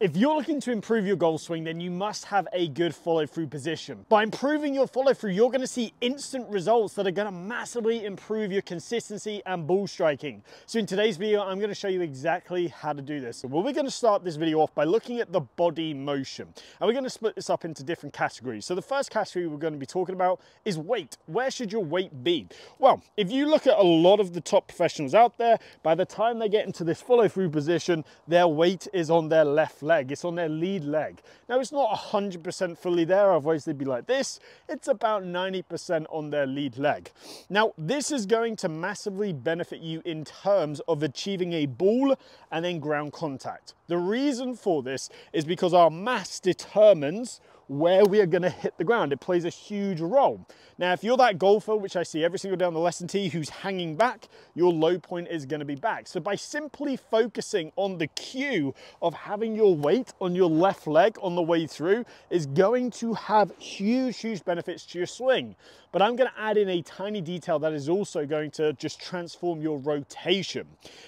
If you're looking to improve your golf swing, then you must have a good follow through position. By improving your follow through, you're gonna see instant results that are gonna massively improve your consistency and ball striking. So in today's video, I'm gonna show you exactly how to do this. Well, we're gonna start this video off by looking at the body motion. And we're gonna split this up into different categories. So the first category we're gonna be talking about is weight. Where should your weight be? Well, if you look at a lot of the top professionals out there, by the time they get into this follow through position, their weight is on their left leg. It's on their lead leg. Now it's not 100% fully there, otherwise they'd be like this. It's about 90% on their lead leg. Now this is going to massively benefit you in terms of achieving a ball and then ground contact. The reason for this is because our mass determines where we are going to hit the ground. It plays a huge role. Now, if you're that golfer, which I see every single day on the lesson tee, who's hanging back, your low point is going to be back. So by simply focusing on the cue of having your weight on your left leg on the way through is going to have huge, huge benefits to your swing. But I'm going to add in a tiny detail that is also going to just transform your rotation.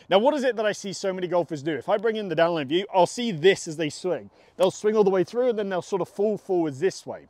Now, what is it that I see so many golfers do? If I bring in the downline view, I'll see this as they swing. They'll swing all the way through and then they'll sort of fall forwards this way.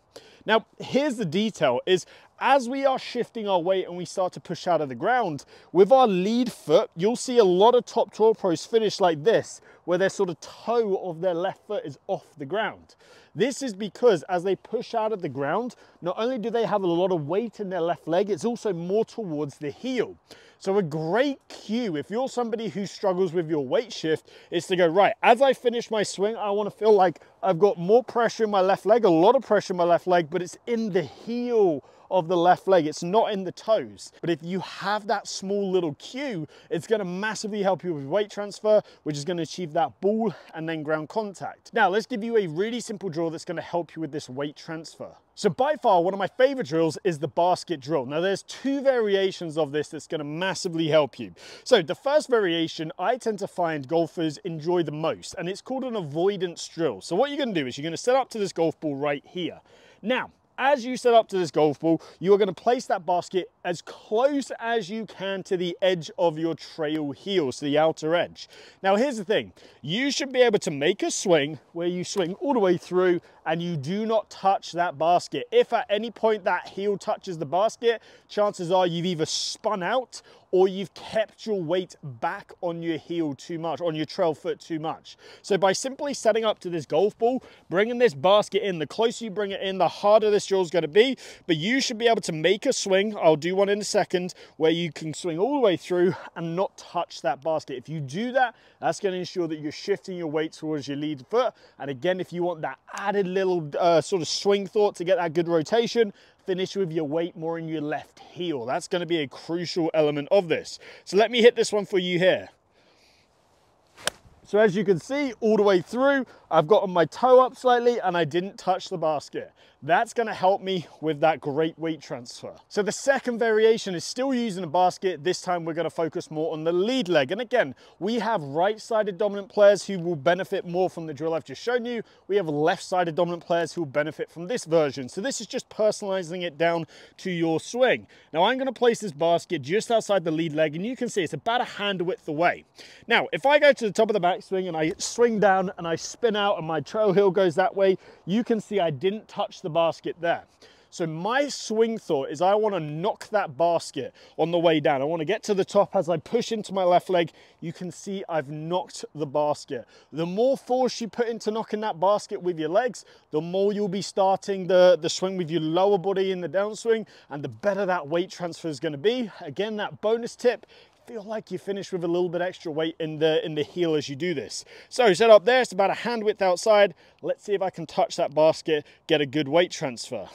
Now, here's the detail is as we are shifting our weight and we start to push out of the ground, with our lead foot, you'll see a lot of top tour pros finish like this, where their sort of toe of their left foot is off the ground. This is because as they push out of the ground, not only do they have a lot of weight in their left leg, it's also more towards the heel. So a great cue, if you're somebody who struggles with your weight shift, is to go, right, as I finish my swing, I wanna feel like I've got more pressure in my left leg, a lot of pressure in my left leg, but it's in the heel of the left leg. It's not in the toes. But if you have that small little cue, it's gonna massively help you with weight transfer, which is gonna achieve that ball and then ground contact. Now, let's give you a really simple drill that's gonna help you with this weight transfer. So by far, one of my favorite drills is the basket drill. Now there's two variations of this that's gonna massively help you. So the first variation I tend to find golfers enjoy the most, and it's called an avoidance drill. So what you're gonna do is you're gonna set up to this golf ball right here. Now, as you set up to this golf ball, you are going to place that basket as close as you can to the edge of your trail heel, so the outer edge. Now here's the thing, you should be able to make a swing where you swing all the way through and you do not touch that basket. If at any point that heel touches the basket, chances are you've either spun out or you've kept your weight back on your heel too much, on your trail foot too much. So by simply setting up to this golf ball, bringing this basket in, the closer you bring it in, the harder this drill is gonna be, but you should be able to make a swing, I'll do one in a second, where you can swing all the way through and not touch that basket. If you do that, that's gonna ensure that you're shifting your weight towards your lead foot. And again, if you want that added little uh, sort of swing thought to get that good rotation, finish with your weight more in your left heel. That's going to be a crucial element of this. So let me hit this one for you here. So as you can see all the way through, I've gotten my toe up slightly and I didn't touch the basket. That's gonna help me with that great weight transfer. So the second variation is still using a basket. This time we're gonna focus more on the lead leg. And again, we have right-sided dominant players who will benefit more from the drill I've just shown you. We have left-sided dominant players who will benefit from this version. So this is just personalizing it down to your swing. Now I'm gonna place this basket just outside the lead leg and you can see it's about a hand width away. Now, if I go to the top of the backswing and I swing down and I spin out and my trail heel goes that way, you can see I didn't touch the basket there. So my swing thought is I want to knock that basket on the way down. I want to get to the top as I push into my left leg. You can see I've knocked the basket. The more force you put into knocking that basket with your legs, the more you'll be starting the, the swing with your lower body in the downswing and the better that weight transfer is going to be. Again, that bonus tip feel like you finish with a little bit extra weight in the in the heel as you do this. So set up there, it's about a hand width outside. Let's see if I can touch that basket, get a good weight transfer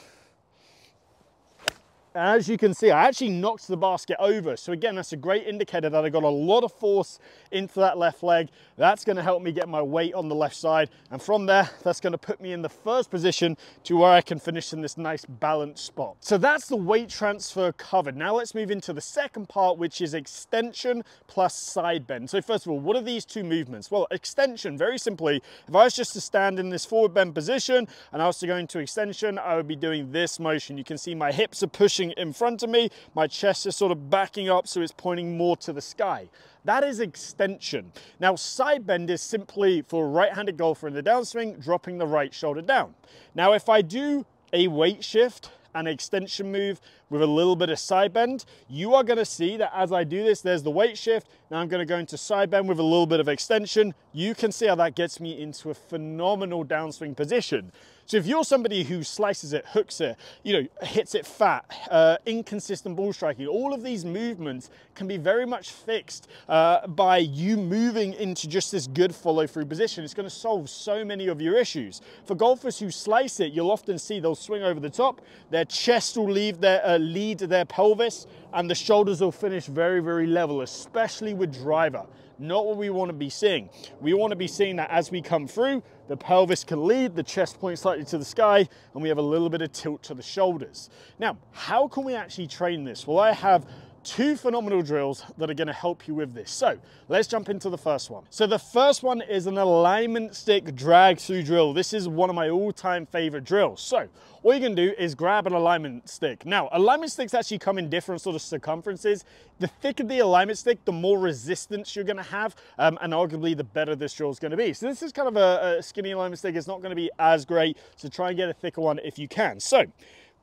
as you can see, I actually knocked the basket over. So again, that's a great indicator that I got a lot of force into that left leg. That's gonna help me get my weight on the left side. And from there, that's gonna put me in the first position to where I can finish in this nice balanced spot. So that's the weight transfer covered. Now let's move into the second part, which is extension plus side bend. So first of all, what are these two movements? Well, extension, very simply, if I was just to stand in this forward bend position and I was to go into extension, I would be doing this motion. You can see my hips are pushing looking in front of me. My chest is sort of backing up so it's pointing more to the sky. That is extension. Now side bend is simply for a right-handed golfer in the downswing, dropping the right shoulder down. Now if I do a weight shift, an extension move with a little bit of side bend, you are gonna see that as I do this, there's the weight shift. Now I'm gonna go into side bend with a little bit of extension. You can see how that gets me into a phenomenal downswing position. So if you're somebody who slices it, hooks it, you know, hits it fat, uh, inconsistent ball striking, all of these movements can be very much fixed uh, by you moving into just this good follow through position. It's gonna solve so many of your issues. For golfers who slice it, you'll often see they'll swing over the top, their chest will leave their, uh, lead their pelvis, and the shoulders will finish very, very level, especially with driver not what we want to be seeing. We want to be seeing that as we come through, the pelvis can lead, the chest points slightly to the sky, and we have a little bit of tilt to the shoulders. Now, how can we actually train this? Well, I have two phenomenal drills that are gonna help you with this. So let's jump into the first one. So the first one is an alignment stick drag through drill. This is one of my all-time favorite drills. So all you're gonna do is grab an alignment stick. Now, alignment sticks actually come in different sort of circumferences. The thicker the alignment stick, the more resistance you're gonna have, um, and arguably the better this drill is gonna be. So this is kind of a, a skinny alignment stick. It's not gonna be as great, so try and get a thicker one if you can. So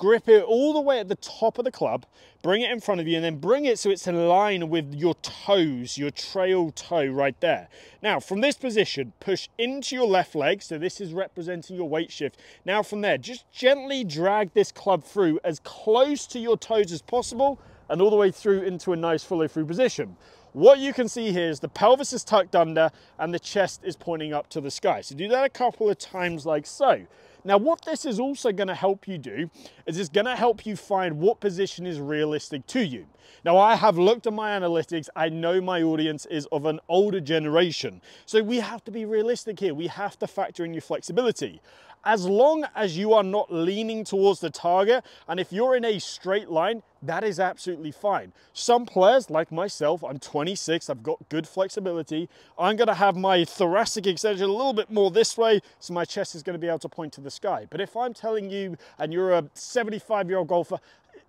grip it all the way at the top of the club, bring it in front of you, and then bring it so it's in line with your toes, your trail toe right there. Now, from this position, push into your left leg, so this is representing your weight shift. Now from there, just gently drag this club through as close to your toes as possible, and all the way through into a nice follow through position. What you can see here is the pelvis is tucked under and the chest is pointing up to the sky. So do that a couple of times like so. Now, what this is also gonna help you do is it's gonna help you find what position is realistic to you. Now, I have looked at my analytics. I know my audience is of an older generation. So we have to be realistic here. We have to factor in your flexibility as long as you are not leaning towards the target and if you're in a straight line that is absolutely fine. Some players like myself i'm 26 i've got good flexibility. I'm going to have my thoracic extension a little bit more this way so my chest is going to be able to point to the sky. But if i'm telling you and you're a 75 year old golfer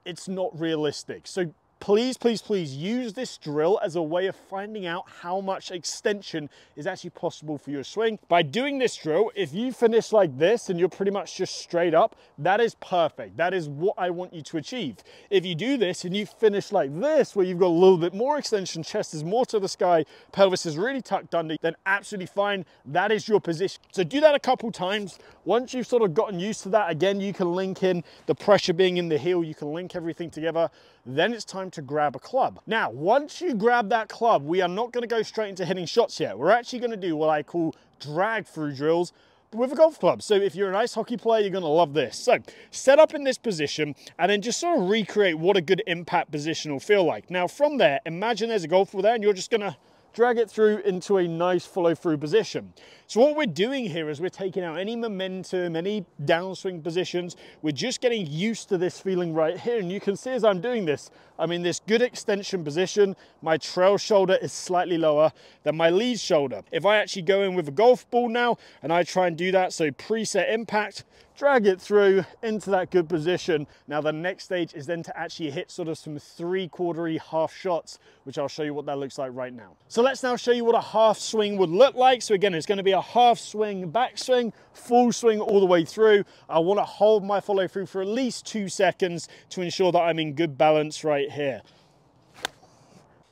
it's not realistic. So please, please, please use this drill as a way of finding out how much extension is actually possible for your swing. By doing this drill, if you finish like this and you're pretty much just straight up, that is perfect. That is what I want you to achieve. If you do this and you finish like this, where you've got a little bit more extension, chest is more to the sky, pelvis is really tucked under, then absolutely fine. That is your position. So do that a couple times. Once you've sort of gotten used to that, again, you can link in the pressure being in the heel, you can link everything together. Then it's time to grab a club. Now, once you grab that club, we are not gonna go straight into hitting shots yet. We're actually gonna do what I call drag through drills with a golf club. So if you're an ice hockey player, you're gonna love this. So set up in this position and then just sort of recreate what a good impact position will feel like. Now from there, imagine there's a golf ball there and you're just gonna drag it through into a nice follow through position. So what we're doing here is we're taking out any momentum, any downswing positions. We're just getting used to this feeling right here. And you can see as I'm doing this, I'm in this good extension position. My trail shoulder is slightly lower than my lead shoulder. If I actually go in with a golf ball now and I try and do that, so preset impact, drag it through into that good position. Now the next stage is then to actually hit sort of some three quartery half shots, which I'll show you what that looks like right now. So let's now show you what a half swing would look like. So again, it's gonna be a half swing, back swing, full swing all the way through. I wanna hold my follow through for at least two seconds to ensure that I'm in good balance right here.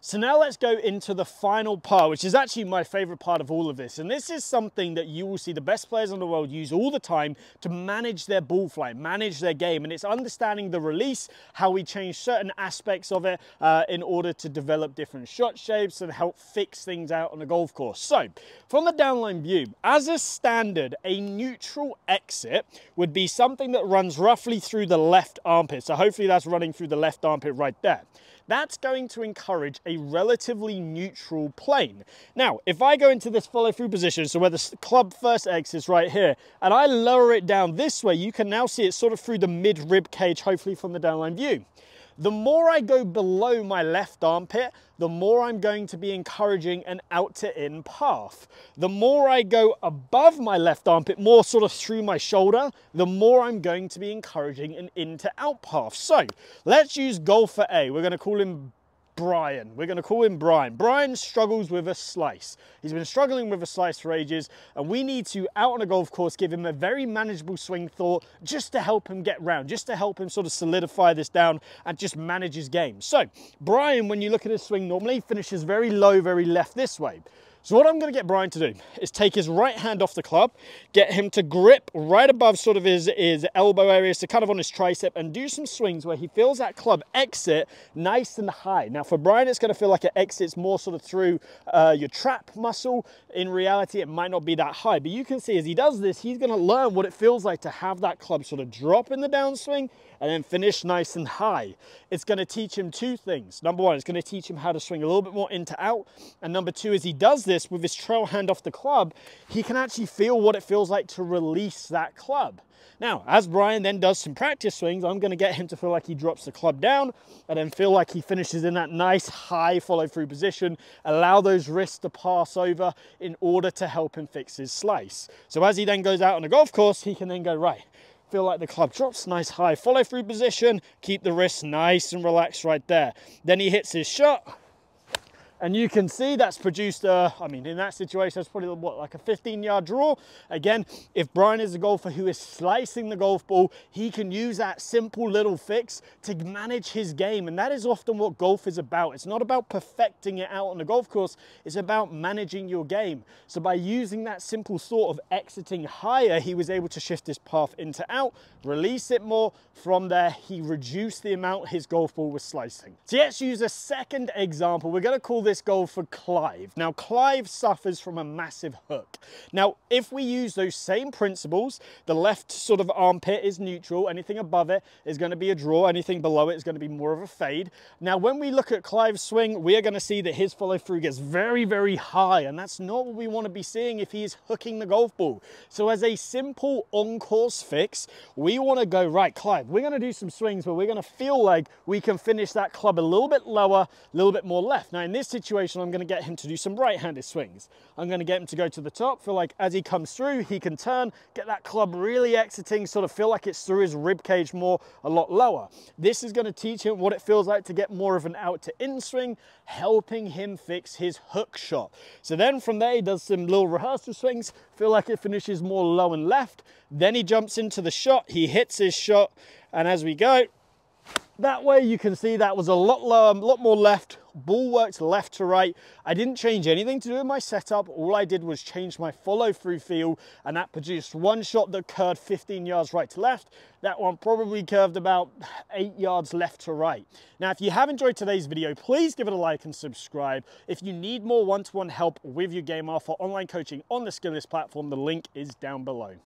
So now let's go into the final part, which is actually my favorite part of all of this. And this is something that you will see the best players in the world use all the time to manage their ball flight, manage their game. And it's understanding the release, how we change certain aspects of it uh, in order to develop different shot shapes and help fix things out on a golf course. So from the downline view, as a standard, a neutral exit would be something that runs roughly through the left armpit. So hopefully that's running through the left armpit right there that's going to encourage a relatively neutral plane. Now, if I go into this follow through position, so where the club first exits right here, and I lower it down this way, you can now see it sort of through the mid rib cage, hopefully from the downline view. The more I go below my left armpit, the more I'm going to be encouraging an out to in path. The more I go above my left armpit, more sort of through my shoulder, the more I'm going to be encouraging an in to out path. So let's use golfer A. We're gonna call him Brian. We're going to call him Brian. Brian struggles with a slice. He's been struggling with a slice for ages, and we need to, out on a golf course, give him a very manageable swing thought just to help him get round, just to help him sort of solidify this down and just manage his game. So, Brian, when you look at his swing, normally finishes very low, very left this way. So what I'm going to get Brian to do is take his right hand off the club, get him to grip right above sort of his, his elbow area, so kind of on his tricep, and do some swings where he feels that club exit nice and high. Now for Brian, it's going to feel like it exits more sort of through uh, your trap muscle. In reality, it might not be that high, but you can see as he does this, he's going to learn what it feels like to have that club sort of drop in the downswing and then finish nice and high. It's going to teach him two things. Number one, it's going to teach him how to swing a little bit more into out. And number two, as he does this with his trail hand off the club, he can actually feel what it feels like to release that club. Now, as Brian then does some practice swings, I'm going to get him to feel like he drops the club down and then feel like he finishes in that nice high follow through position, allow those wrists to pass over in order to help him fix his slice. So as he then goes out on the golf course, he can then go, right, feel like the club drops nice high follow through position keep the wrist nice and relaxed right there. Then he hits his shot and you can see that's produced, a, I mean, in that situation, that's probably what, like a 15 yard draw. Again, if Brian is a golfer who is slicing the golf ball, he can use that simple little fix to manage his game. And that is often what golf is about. It's not about perfecting it out on the golf course, it's about managing your game. So by using that simple sort of exiting higher, he was able to shift his path into out, release it more. From there, he reduced the amount his golf ball was slicing. So let's use a second example. We're gonna call this this goal for Clive. Now, Clive suffers from a massive hook. Now, if we use those same principles, the left sort of armpit is neutral, anything above it is going to be a draw, anything below it is going to be more of a fade. Now, when we look at Clive's swing, we are going to see that his follow through gets very, very high, and that's not what we want to be seeing if he is hooking the golf ball. So as a simple on-course fix, we want to go, right, Clive, we're going to do some swings where we're going to feel like we can finish that club a little bit lower, a little bit more left. Now, in this situation, situation, I'm going to get him to do some right-handed swings. I'm going to get him to go to the top, feel like as he comes through, he can turn, get that club really exiting, sort of feel like it's through his rib cage more, a lot lower. This is going to teach him what it feels like to get more of an out to in swing, helping him fix his hook shot. So then from there, he does some little rehearsal swings, feel like it finishes more low and left. Then he jumps into the shot, he hits his shot, and as we go, that way you can see that was a lot lower, a um, lot more left, ball worked left to right. I didn't change anything to do with my setup. All I did was change my follow through feel and that produced one shot that curved 15 yards right to left. That one probably curved about eight yards left to right. Now, if you have enjoyed today's video, please give it a like and subscribe. If you need more one-to-one -one help with your game or for online coaching on the Skillest platform, the link is down below.